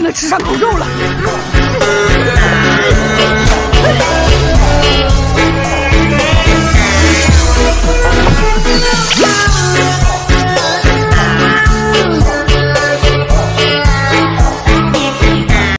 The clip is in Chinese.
定能吃上狗肉了。